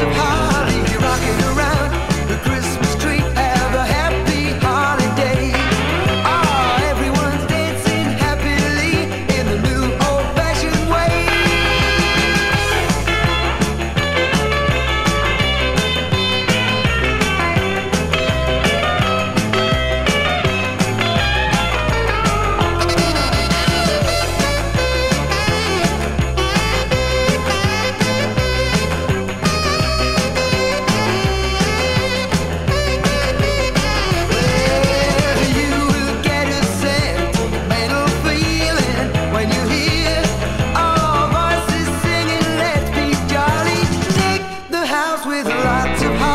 of high with lots of